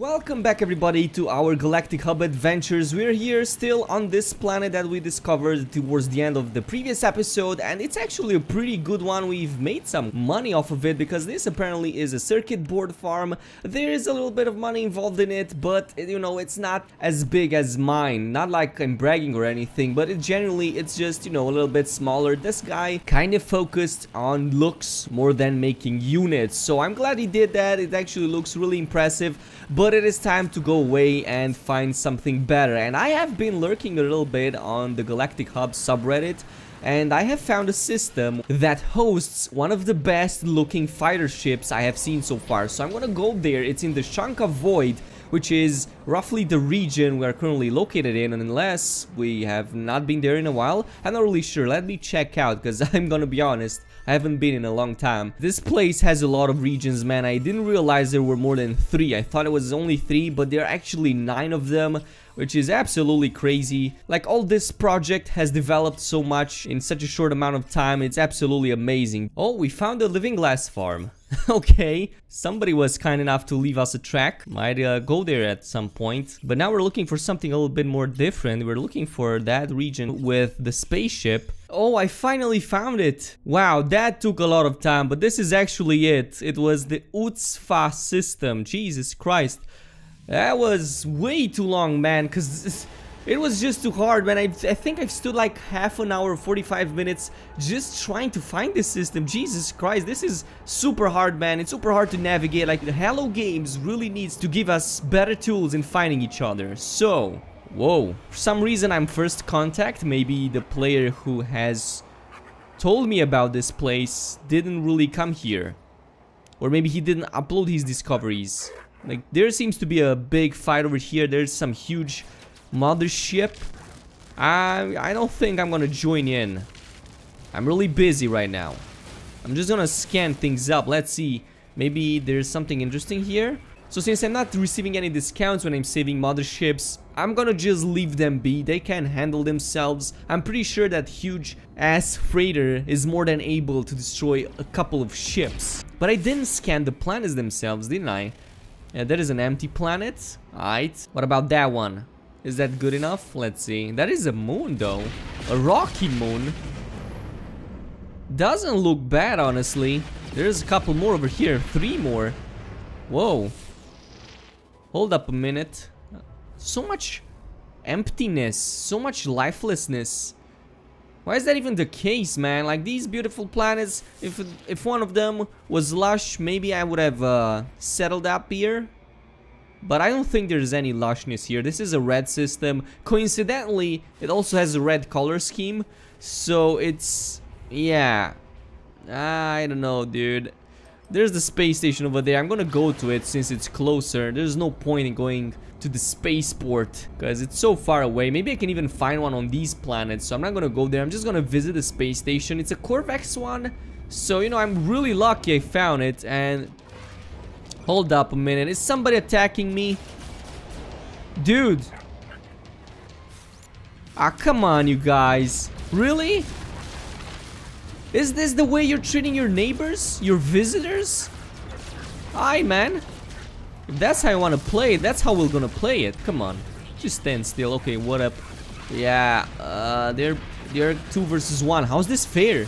Welcome back everybody to our Galactic Hub adventures. We're here still on this planet that we discovered towards the end of the previous episode and it's actually a pretty good one. We've made some money off of it because this apparently is a circuit board farm. There is a little bit of money involved in it but you know it's not as big as mine. Not like I'm bragging or anything but it generally it's just you know a little bit smaller. This guy kind of focused on looks more than making units so I'm glad he did that. It actually looks really impressive but it is time to go away and find something better. And I have been lurking a little bit on the Galactic Hub subreddit and I have found a system that hosts one of the best looking fighter ships I have seen so far. So I'm gonna go there, it's in the Shanka Void, which is roughly the region we are currently located in, unless we have not been there in a while, I'm not really sure. Let me check out, because I'm gonna be honest, I haven't been in a long time. This place has a lot of regions, man. I didn't realize there were more than three. I thought it was only three, but there are actually nine of them which is absolutely crazy. Like all this project has developed so much in such a short amount of time, it's absolutely amazing. Oh, we found a living glass farm. okay, somebody was kind enough to leave us a track. Might uh, go there at some point. But now we're looking for something a little bit more different. We're looking for that region with the spaceship. Oh, I finally found it. Wow, that took a lot of time, but this is actually it. It was the UTSFA system. Jesus Christ. That was way too long, man, because it was just too hard, man. I, I think I've stood like half an hour, 45 minutes just trying to find this system. Jesus Christ, this is super hard, man. It's super hard to navigate. Like, Hello Games really needs to give us better tools in finding each other. So, whoa. For some reason, I'm first contact. Maybe the player who has told me about this place didn't really come here. Or maybe he didn't upload his discoveries. Like, there seems to be a big fight over here. There's some huge Mothership. I, I don't think I'm gonna join in. I'm really busy right now. I'm just gonna scan things up. Let's see. Maybe there's something interesting here. So since I'm not receiving any discounts when I'm saving motherships, I'm gonna just leave them be. They can handle themselves. I'm pretty sure that huge ass freighter is more than able to destroy a couple of ships. But I didn't scan the planets themselves, didn't I? Yeah, that is an empty planet. Alright. What about that one? Is that good enough? Let's see. That is a moon though. A rocky moon. Doesn't look bad, honestly. There's a couple more over here. Three more. Whoa. Hold up a minute. So much emptiness. So much lifelessness. Why is that even the case, man? Like, these beautiful planets, if if one of them was lush, maybe I would have uh, settled up here. But I don't think there's any lushness here. This is a red system. Coincidentally, it also has a red color scheme. So it's... Yeah. I don't know, dude. There's the space station over there. I'm gonna go to it since it's closer. There's no point in going to the spaceport because it's so far away. Maybe I can even find one on these planets. So I'm not gonna go there. I'm just gonna visit the space station. It's a Korvax one. So, you know, I'm really lucky I found it. And Hold up a minute. Is somebody attacking me? Dude. Ah, come on, you guys. Really? Is this the way you're treating your neighbors? Your visitors? Aye, man. If that's how you want to play that's how we're gonna play it. Come on. Just stand still. Okay, what up? Yeah, uh, they're, they're two versus one. How's this fair?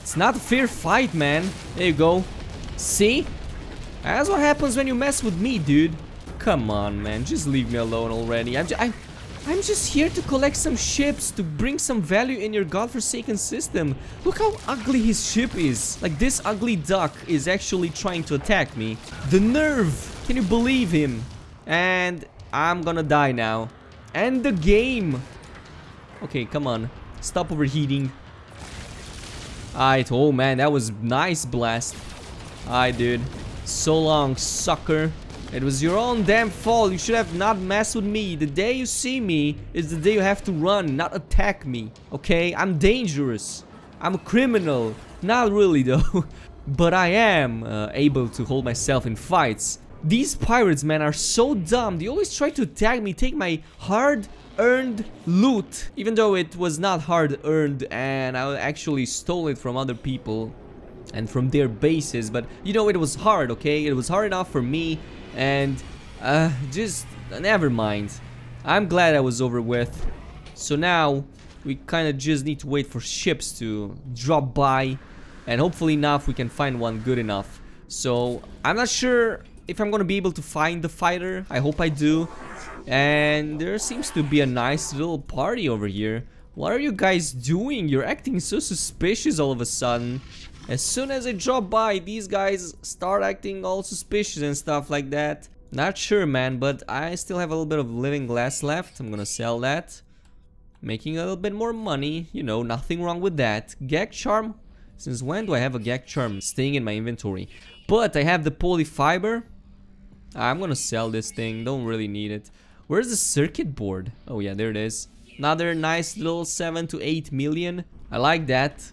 It's not a fair fight, man. There you go. See? That's what happens when you mess with me, dude. Come on, man. Just leave me alone already. I'm just, I'm, I'm just here to collect some ships to bring some value in your godforsaken system. Look how ugly his ship is. Like, this ugly duck is actually trying to attack me. The nerve! Can you believe him? And I'm gonna die now. End the game! Okay, come on. Stop overheating. Alright, oh man, that was nice blast. Alright, dude. So long, sucker. It was your own damn fault. You should have not messed with me. The day you see me is the day you have to run, not attack me. Okay? I'm dangerous. I'm a criminal. Not really, though. but I am uh, able to hold myself in fights. These pirates, man, are so dumb. They always try to attack me, take my hard-earned loot. Even though it was not hard-earned and I actually stole it from other people and from their bases but you know it was hard okay it was hard enough for me and Uh, just, never mind. I'm glad I was over with. So now, we kind of just need to wait for ships to drop by. And hopefully enough, we can find one good enough. So, I'm not sure if I'm gonna be able to find the fighter. I hope I do. And there seems to be a nice little party over here. What are you guys doing? You're acting so suspicious all of a sudden. As soon as I drop by, these guys start acting all suspicious and stuff like that. Not sure, man, but I still have a little bit of living glass left. I'm gonna sell that. Making a little bit more money. You know, nothing wrong with that. Gek charm. Since when do I have a Gek charm staying in my inventory? But I have the polyfiber. I'm gonna sell this thing. Don't really need it. Where's the circuit board? Oh yeah, there it is. Another nice little 7 to 8 million. I like that.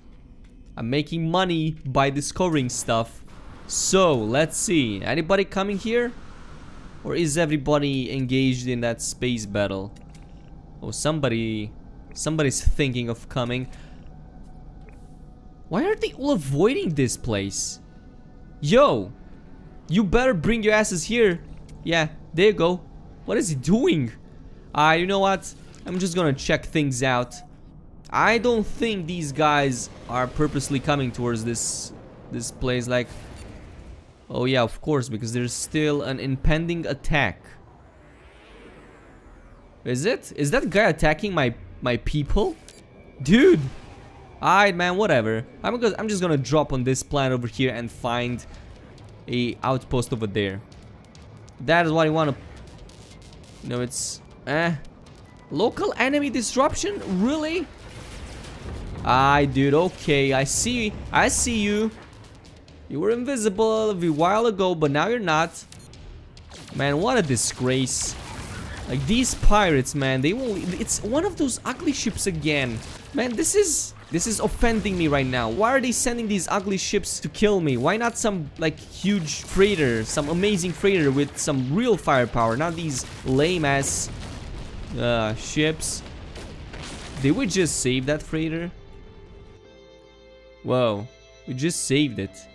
I'm making money by discovering stuff. So, let's see. Anybody coming here? Or is everybody engaged in that space battle? Oh, somebody... Somebody's thinking of coming. Why are they all avoiding this place? Yo! You better bring your asses here. Yeah, there you go. What is he doing? Ah, uh, you know what? I'm just gonna check things out. I don't think these guys are purposely coming towards this this place like Oh yeah, of course, because there's still an impending attack. Is it? Is that guy attacking my my people? Dude! Alright man, whatever. I'm gonna I'm just gonna drop on this planet over here and find a outpost over there. That is what I wanna No, it's... Eh. Local enemy disruption? Really? I dude, okay. I see. I see you. You were invisible a while ago, but now you're not. Man, what a disgrace. Like, these pirates, man, they will... It's one of those ugly ships again. Man, this is... This is offending me right now. Why are they sending these ugly ships to kill me? Why not some, like, huge freighter? Some amazing freighter with some real firepower, not these lame-ass uh, ships. Did we just save that freighter? Whoa, we just saved it.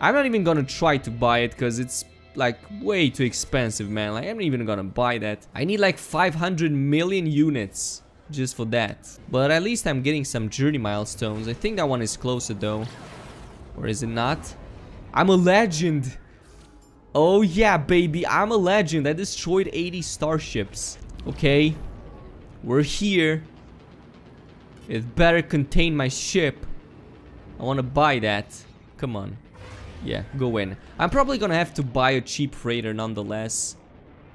I'm not even gonna try to buy it because it's like way too expensive, man. Like, I'm not even gonna buy that. I need like 500 million units just for that. But at least I'm getting some journey milestones. I think that one is closer though. Or is it not? I'm a legend. Oh yeah, baby, I'm a legend. I destroyed 80 starships. Okay, we're here. It better contain my ship. I want to buy that. Come on. Yeah, go in. I'm probably gonna have to buy a cheap freighter nonetheless.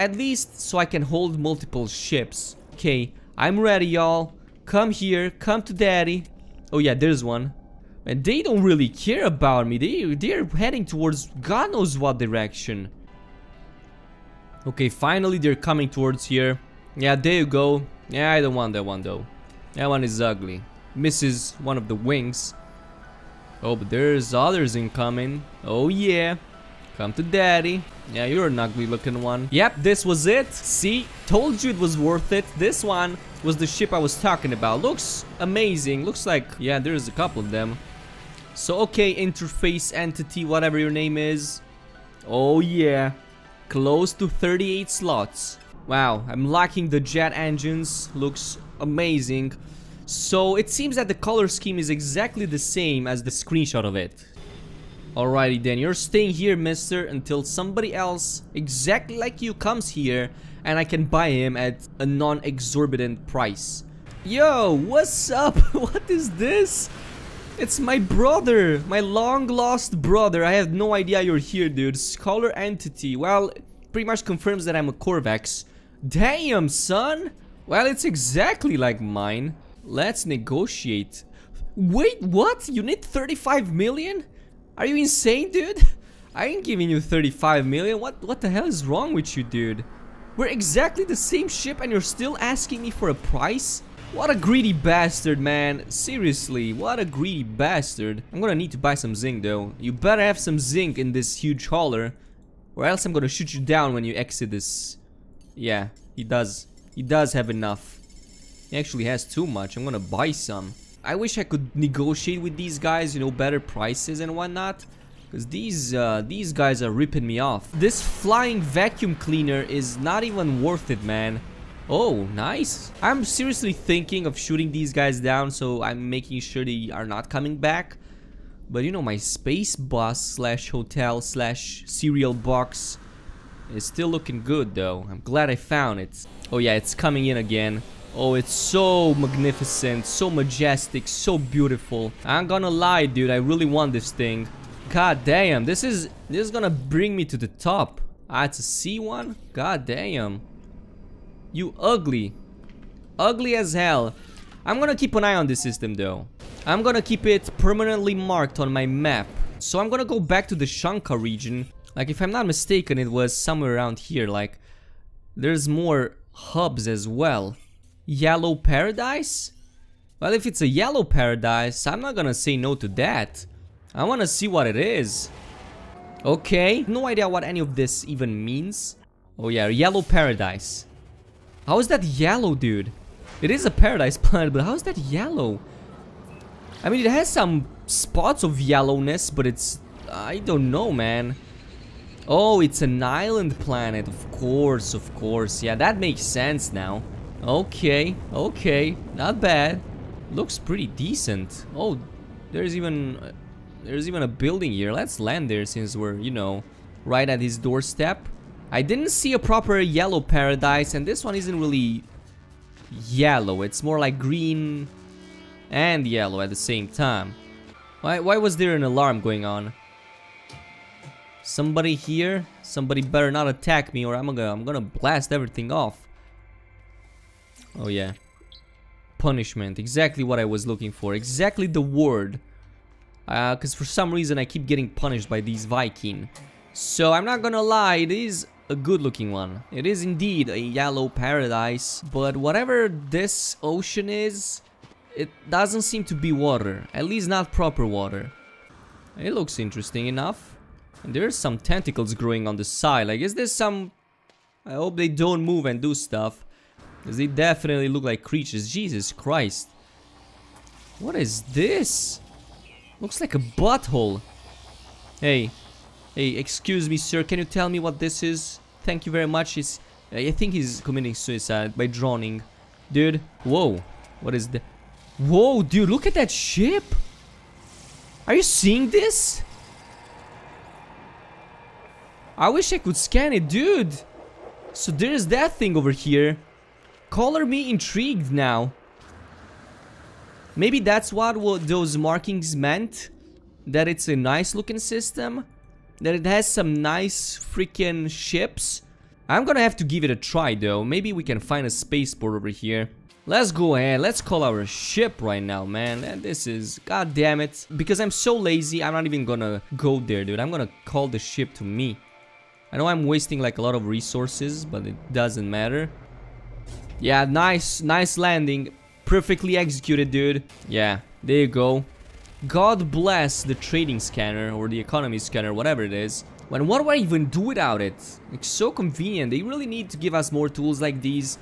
At least so I can hold multiple ships. Okay, I'm ready, y'all. Come here, come to daddy. Oh yeah, there's one. And they don't really care about me. They, they're heading towards God knows what direction. Okay, finally they're coming towards here. Yeah, there you go. Yeah, I don't want that one though. That one is ugly. Misses one of the wings. Oh, but there's others incoming. Oh yeah. Come to daddy. Yeah, you're an ugly looking one. Yep, this was it. See? Told you it was worth it. This one was the ship I was talking about. Looks amazing. Looks like, yeah, there's a couple of them. So, okay, interface entity, whatever your name is. Oh, yeah. Close to 38 slots. Wow, I'm lacking the jet engines. Looks amazing. So, it seems that the color scheme is exactly the same as the screenshot of it. Alrighty then, you're staying here, mister, until somebody else exactly like you comes here and I can buy him at a non-exorbitant price. Yo, what's up? what is this? It's my brother, my long-lost brother. I have no idea you're here, dude. Scholar entity. Well, pretty much confirms that I'm a Korvax. Damn, son. Well, it's exactly like mine. Let's negotiate. Wait, what? You need 35 million? Are you insane, dude? I ain't giving you 35 million. What what the hell is wrong with you, dude? We're exactly the same ship and you're still asking me for a price? What a greedy bastard, man. Seriously, what a greedy bastard. I'm gonna need to buy some zinc, though. You better have some zinc in this huge hauler. Or else I'm gonna shoot you down when you exit this. Yeah, he does. He does have enough. He actually has too much. I'm gonna buy some. I wish I could negotiate with these guys, you know, better prices and whatnot. Because these, uh, these guys are ripping me off. This flying vacuum cleaner is not even worth it, man. Oh, nice. I'm seriously thinking of shooting these guys down, so I'm making sure they are not coming back. But you know, my space bus slash hotel slash cereal box is still looking good, though. I'm glad I found it. Oh yeah, it's coming in again. Oh, it's so magnificent, so majestic, so beautiful. I'm gonna lie, dude, I really want this thing. God damn, this is this is gonna bring me to the top. Ah, it's a C1? God damn. You ugly. Ugly as hell. I'm gonna keep an eye on this system though. I'm gonna keep it permanently marked on my map. So I'm gonna go back to the Shanka region. Like if I'm not mistaken, it was somewhere around here. Like there's more hubs as well. Yellow paradise? Well, if it's a yellow paradise, I'm not gonna say no to that. I wanna see what it is. Okay, no idea what any of this even means. Oh yeah, yellow paradise. How is that yellow, dude? It is a paradise planet, but how is that yellow? I mean, it has some spots of yellowness, but it's... I don't know, man. Oh, it's an island planet. Of course, of course. Yeah, that makes sense now. Okay, okay. Not bad. Looks pretty decent. Oh, there's even... Uh, there's even a building here. Let's land there since we're, you know, right at his doorstep. I didn't see a proper yellow paradise and this one isn't really yellow. It's more like green and yellow at the same time. Why, why was there an alarm going on? Somebody here? Somebody better not attack me or I'm gonna, I'm gonna blast everything off. Oh yeah. Punishment. Exactly what I was looking for. Exactly the word. Because uh, for some reason I keep getting punished by these Vy'keen. So I'm not gonna lie, it is a good looking one. It is indeed a yellow paradise, but whatever this ocean is, it doesn't seem to be water, at least not proper water. It looks interesting enough. And there's some tentacles growing on the side, like is this some... I hope they don't move and do stuff. Because they definitely look like creatures, Jesus Christ. What is this? Looks like a butthole. Hey. Hey, excuse me, sir. Can you tell me what this is? Thank you very much. He's, I think he's committing suicide by drowning. Dude. Whoa. What is that? Whoa, dude. Look at that ship. Are you seeing this? I wish I could scan it, dude. So there's that thing over here. Color me intrigued now. Maybe that's what, what those markings meant. That it's a nice looking system. That it has some nice freaking ships. I'm gonna have to give it a try though. Maybe we can find a spaceport over here. Let's go ahead. Let's call our ship right now, man. And this is... God damn it. Because I'm so lazy, I'm not even gonna go there, dude. I'm gonna call the ship to me. I know I'm wasting like a lot of resources, but it doesn't matter. Yeah, nice, nice landing. Perfectly executed, dude. Yeah, there you go. God bless the trading scanner or the economy scanner, whatever it is. When what do I even do without it? It's so convenient. They really need to give us more tools like these.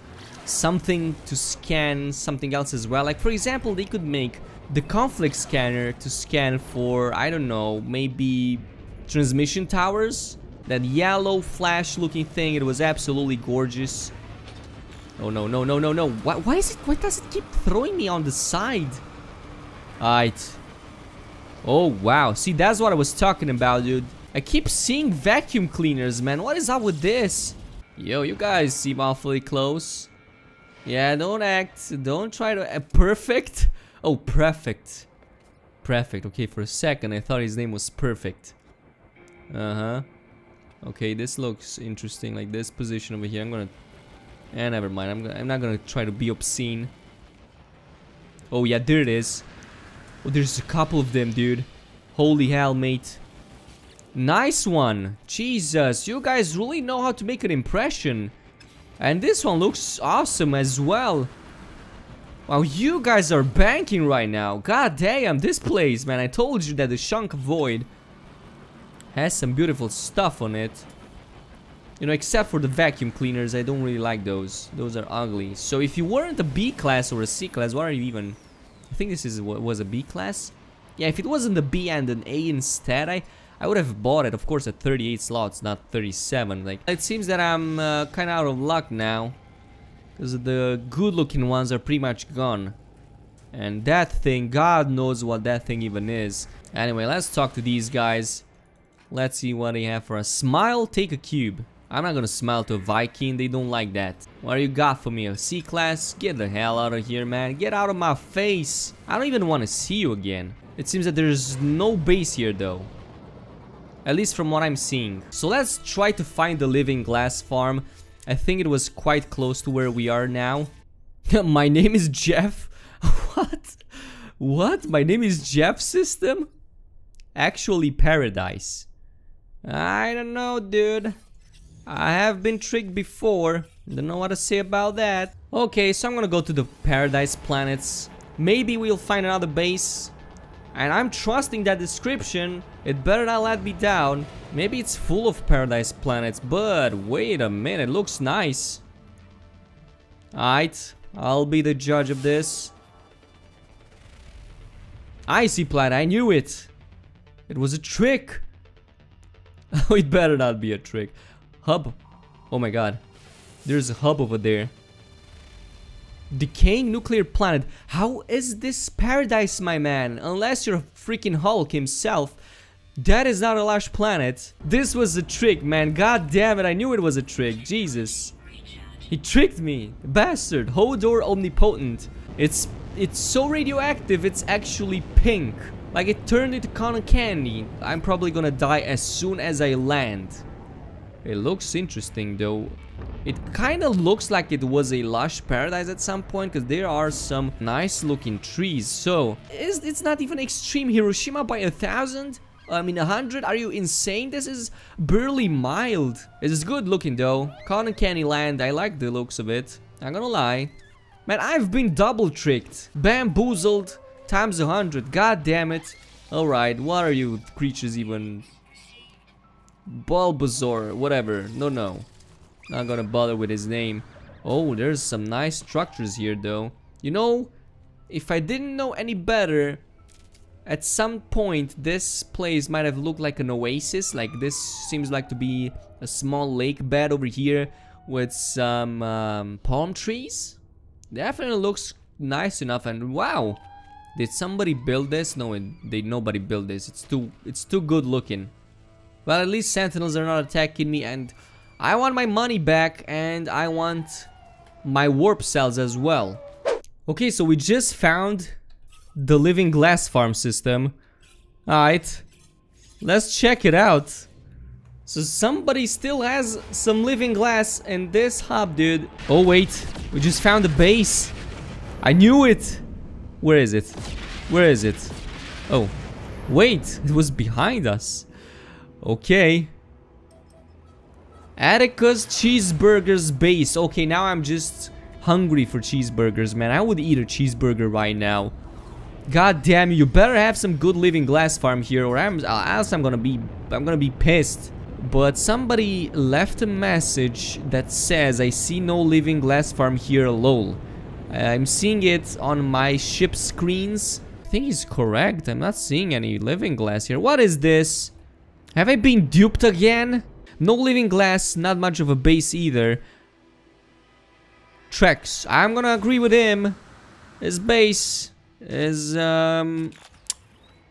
Something to scan something else as well. Like for example, they could make the conflict scanner to scan for, I don't know, maybe transmission towers. That yellow flash looking thing, it was absolutely gorgeous. Oh no, no, no, no, no. Why, why is it, why does it keep throwing me on the side? Alright. Oh, wow. See, that's what I was talking about, dude. I keep seeing vacuum cleaners, man. What is up with this? Yo, you guys seem awfully close. Yeah, don't act. Don't try to... Uh, perfect? Oh, perfect. Perfect. Okay, for a second, I thought his name was Perfect. Uh-huh. Okay, this looks interesting. Like this position over here. I'm gonna and eh, never mind. I'm, I'm not gonna try to be obscene. Oh yeah, there it is. Oh, there's a couple of them, dude. Holy hell, mate. Nice one. Jesus, you guys really know how to make an impression. And this one looks awesome as well. Wow, you guys are banking right now. God damn, this place, man. I told you that the Shunk Void has some beautiful stuff on it. You know, except for the vacuum cleaners, I don't really like those. Those are ugly. So if you weren't a B class or a C class, what are you even... I think this is what was a B class? Yeah, if it wasn't a B and an A instead, I, I would have bought it, of course, at 38 slots, not 37. Like, it seems that I'm uh, kind of out of luck now. Because the good-looking ones are pretty much gone. And that thing, God knows what that thing even is. Anyway, let's talk to these guys. Let's see what they have for us. Smile, take a cube. I'm not gonna smile to a Vy'keen, they don't like that. What do you got for me? A C-class? Get the hell out of here, man. Get out of my face. I don't even want to see you again. It seems that there's no base here, though. At least from what I'm seeing. So let's try to find the living glass farm. I think it was quite close to where we are now. My name is Jeff? what? What? My name is Jeff system? Actually paradise. I don't know, dude. I have been tricked before. Don't know what to say about that. Okay, so I'm gonna go to the Paradise Planets. Maybe we'll find another base. And I'm trusting that description. It better not let me down. Maybe it's full of Paradise Planets, but wait a minute, looks nice. Alright, I'll be the judge of this. Icy Planet, I knew it. It was a trick. It better not be a trick. Hub. Oh my god. There's a hub over there. Decaying nuclear planet. How is this paradise, my man? Unless you're freaking Hulk himself. That is not a lush planet. This was a trick, man. God damn it, I knew it was a trick. Jesus. He tricked me. Bastard. Hodor Omnipotent. It's it's so radioactive, it's actually pink. Like it turned into cotton candy. I'm probably gonna die as soon as I land. It looks interesting though. It kind of looks like it was a lush paradise at some point because there are some nice looking trees. So, is it's not even extreme Hiroshima by a thousand? I mean, a hundred? Are you insane? This is barely mild. It is good looking though. Cotton Candy Land, I like the looks of it. Not gonna lie. Man, I've been double tricked. Bamboozled times a hundred. God damn it. Alright, what are you creatures even Bulbasaur, whatever. No, no. Not gonna bother with his name. Oh, there's some nice structures here, though. You know, if I didn't know any better, at some point this place might have looked like an oasis. Like this seems like to be a small lake bed over here with some um, palm trees. Definitely looks nice enough. And wow, did somebody build this? No, they nobody built this. It's too it's too good looking. Well, at least sentinels are not attacking me and I want my money back and I want my warp cells as well. Okay, so we just found the living glass farm system. Alright, let's check it out. So somebody still has some living glass in this hub, dude. Oh wait, we just found a base. I knew it. Where is it? Where is it? Oh, wait, it was behind us. Okay. Atticus Cheeseburgers base. Okay, now I'm just hungry for cheeseburgers, man. I would eat a cheeseburger right now. God damn you, better have some good living glass farm here or I'm, uh, else I'm gonna be, I'm gonna be pissed. But somebody left a message that says, I see no living glass farm here, lol. I'm seeing it on my ship screens. I think he's correct. I'm not seeing any living glass here. What is this? Have I been duped again? No living glass, not much of a base either. Trex, I'm gonna agree with him. His base is um,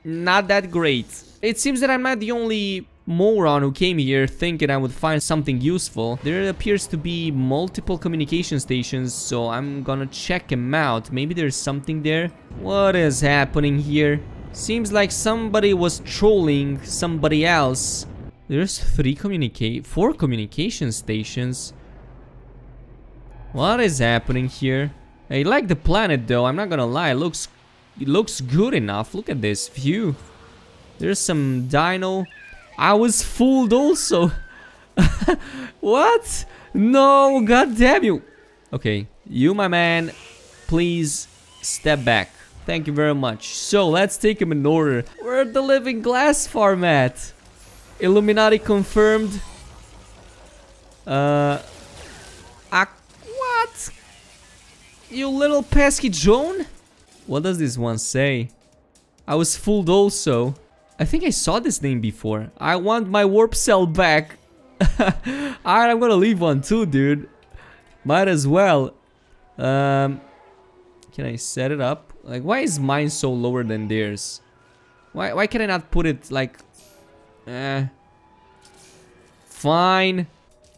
not that great. It seems that I'm not the only moron who came here thinking I would find something useful. There appears to be multiple communication stations, so I'm gonna check them out. Maybe there's something there. What is happening here? Seems like somebody was trolling somebody else. There's three communicate four communication stations. What is happening here? I like the planet though, I'm not gonna lie, it looks it looks good enough. Look at this view. There's some dino. I was fooled also. what? No, god damn you. Okay, you my man, please step back. Thank you very much. So, let's take them in order. We're at the living glass format. Illuminati confirmed. Uh... Ah, what? You little pesky Joan? What does this one say? I was fooled also. I think I saw this name before. I want my warp cell back. Alright, I'm gonna leave one too, dude. Might as well. Um, can I set it up? Like, why is mine so lower than theirs? Why, why can I not put it like... Eh. Fine.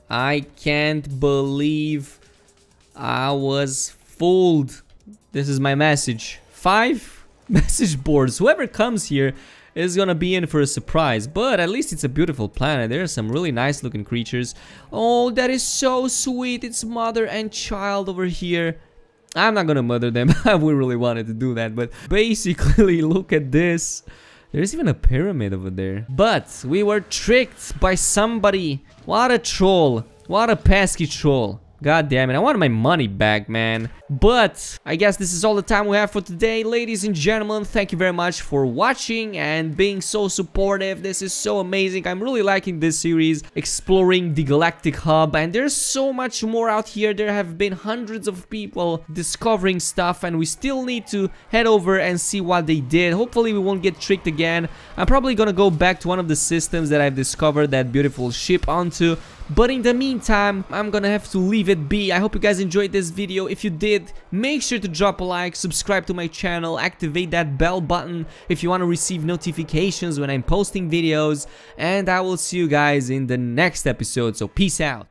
I can't believe I was fooled. This is my message. Five message boards. Whoever comes here is gonna be in for a surprise. But at least it's a beautiful planet. There are some really nice looking creatures. Oh, that is so sweet. It's mother and child over here. I'm not gonna mother them. Would really wanted to do that. But basically, look at this. There's even a pyramid over there. But we were tricked by somebody. What a troll. What a pesky troll. God damn it, I want my money back, man. But, I guess this is all the time we have for today. Ladies and gentlemen, thank you very much for watching and being so supportive. This is so amazing. I'm really liking this series, exploring the Galactic Hub. And there's so much more out here. There have been hundreds of people discovering stuff and we still need to head over and see what they did. Hopefully we won't get tricked again. I'm probably gonna go back to one of the systems that I've discovered that beautiful ship onto. But in the meantime, I'm gonna have to leave it be. I hope you guys enjoyed this video. If you did, make sure to drop a like, subscribe to my channel, activate that bell button if you want to receive notifications when I'm posting videos. And I will see you guys in the next episode, so peace out.